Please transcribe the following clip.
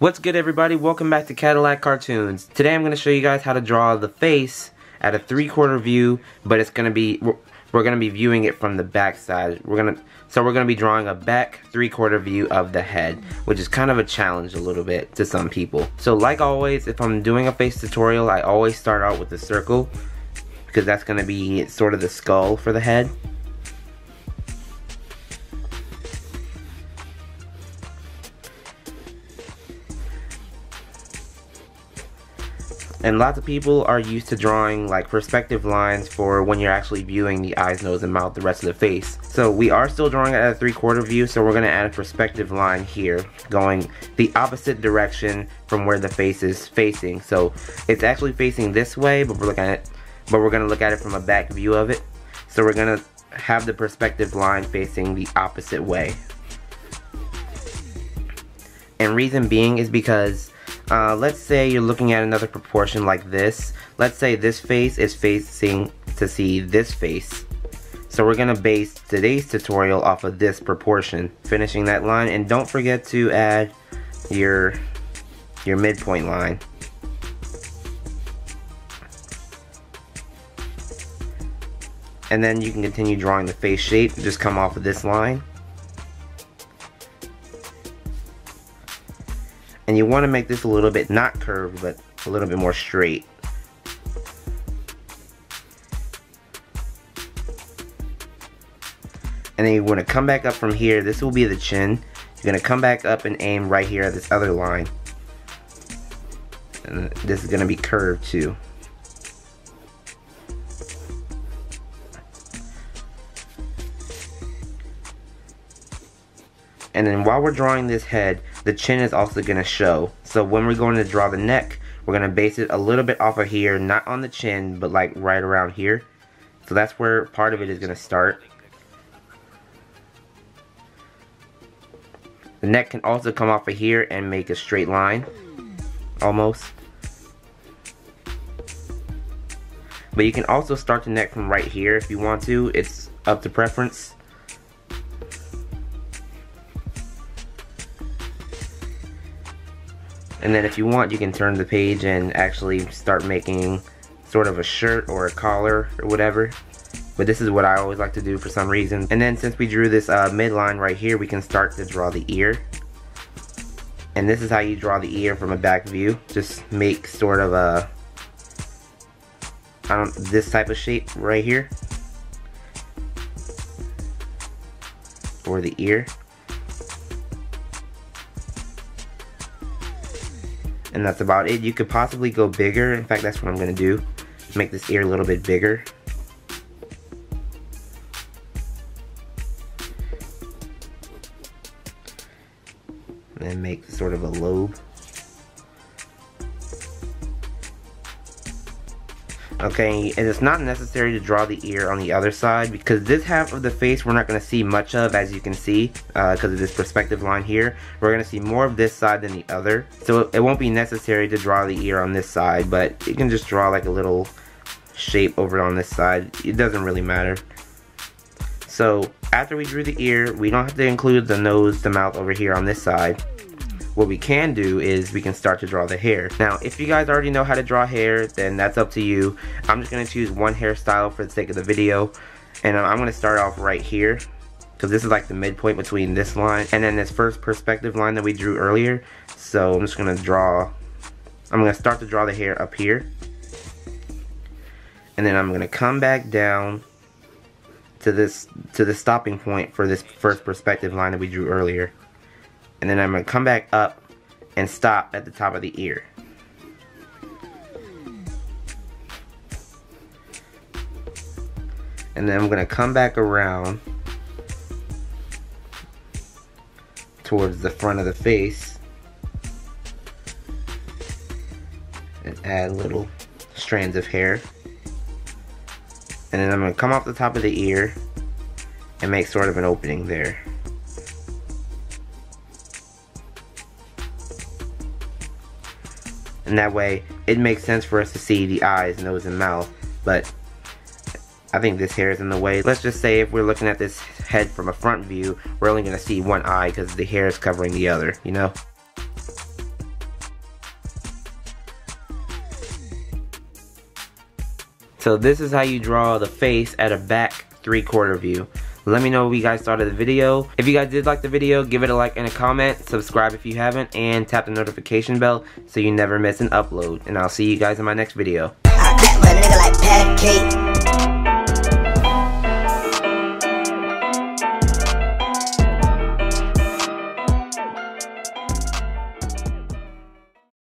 What's good everybody? Welcome back to Cadillac Cartoonz. Today I'm going to show you guys how to draw the face at a three-quarter view, but it's going to be, we're, we're going to be viewing it from the back side. We're going to, so we're going to be drawing a back three-quarter view of the head, which is kind of a challenge a little bit to some people. So like always, if I'm doing a face tutorial, I always start out with the circle, because that's going to be sort of the skull for the head. And lots of people are used to drawing like perspective lines for when you're actually viewing the eyes, nose, and mouth, the rest of the face. So we are still drawing at a three quarter view, so we're gonna add a perspective line here, going the opposite direction from where the face is facing. So it's actually facing this way, but we're looking at it, but we're gonna look at it from a back view of it. So we're gonna have the perspective line facing the opposite way. And reason being is because uh, let's say you're looking at another proportion like this. Let's say this face is facing to see this face. So we're gonna base today's tutorial off of this proportion, finishing that line, and don't forget to add your your midpoint line. And then you can continue drawing the face shape, just come off of this line. And you want to make this a little bit not curved, but a little bit more straight. And then you want to come back up from here. This will be the chin. You're going to come back up and aim right here at this other line. And this is going to be curved too. And then while we're drawing this head, the chin is also going to show. So when we're going to draw the neck, we're going to base it a little bit off of here, not on the chin, but like right around here. So that's where part of it is going to start. The neck can also come off of here and make a straight line, almost. But you can also start the neck from right here if you want to. It's up to preference. And then if you want, you can turn the page and actually start making sort of a shirt or a collar or whatever. But this is what I always like to do for some reason. And then since we drew this uh, midline right here, we can start to draw the ear. And this is how you draw the ear from a back view. Just make sort of a, I don't, this type of shape right here. For the ear. And that's about it. You could possibly go bigger. In fact, that's what I'm gonna do. Make this ear a little bit bigger. And make sort of a lobe. Okay, and it's not necessary to draw the ear on the other side because this half of the face we're not going to see much of as you can see because uh, of this perspective line here. We're going to see more of this side than the other. So it won't be necessary to draw the ear on this side, but you can just draw like a little shape over on this side. It doesn't really matter. So after we drew the ear, we don't have to include the nose, the mouth over here on this side. What we can do is we can start to draw the hair. Now, if you guys already know how to draw hair, then that's up to you. I'm just gonna choose one hairstyle for the sake of the video. And I'm gonna start off right here because this is like the midpoint between this line and then this first perspective line that we drew earlier. So I'm just gonna draw, I'm gonna start to draw the hair up here. And then I'm gonna come back down to this to the stopping point for this first perspective line that we drew earlier and then I'm going to come back up and stop at the top of the ear. And then I'm going to come back around towards the front of the face and add little strands of hair. And then I'm going to come off the top of the ear and make sort of an opening there. And that way, it makes sense for us to see the eyes, nose, and mouth. But I think this hair is in the way. Let's just say if we're looking at this head from a front view, we're only going to see one eye because the hair is covering the other, you know? So this is how you draw the face at a back three-quarter view. Let me know what you guys thought of the video. If you guys did like the video, give it a like and a comment. Subscribe if you haven't. And tap the notification bell so you never miss an upload. And I'll see you guys in my next video.